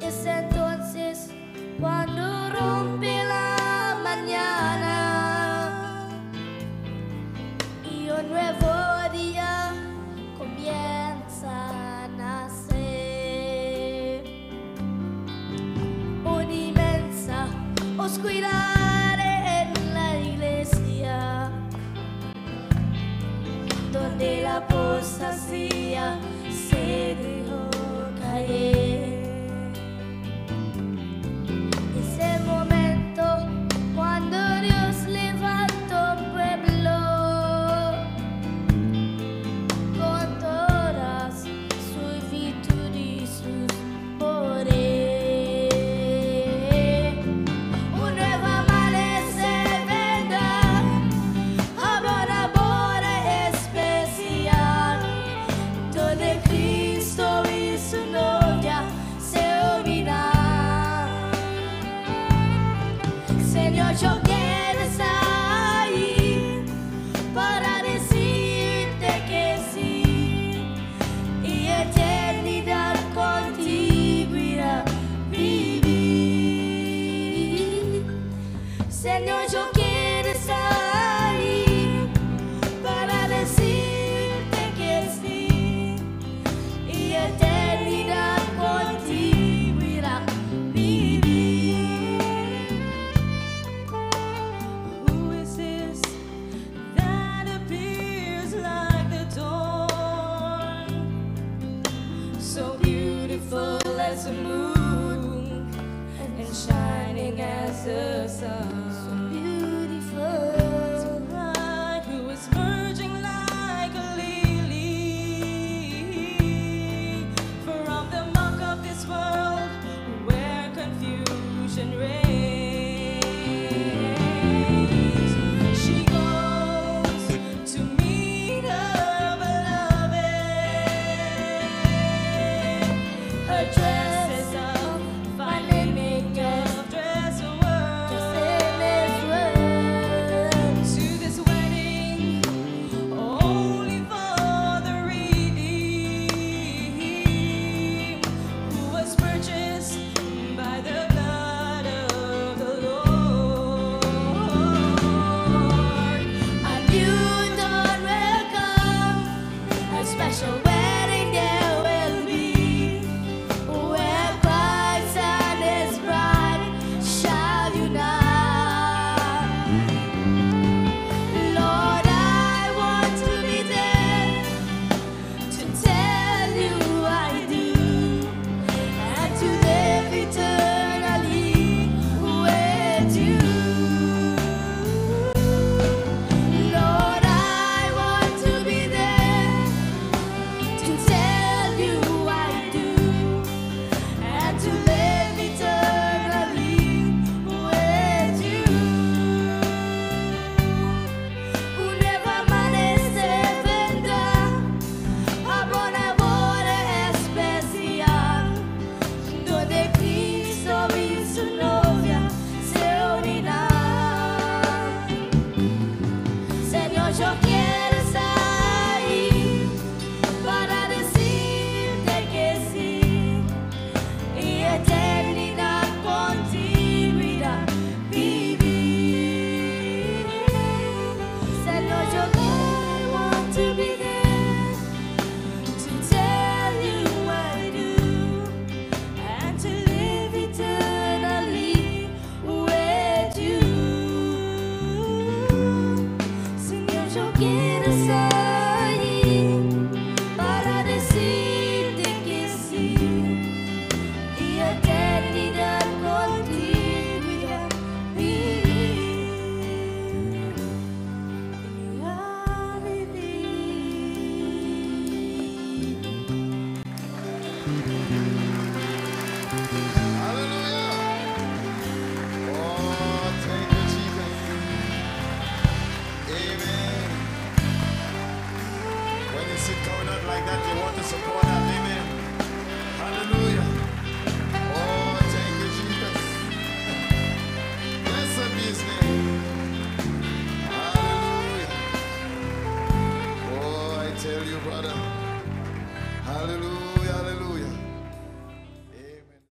Es entonces cuando rompe la mañana y un nuevo día comienza a nacer. Una inmensa oscuridad. de la apostasía as the moon and shining as the sun. in music coming up like that, you want to support.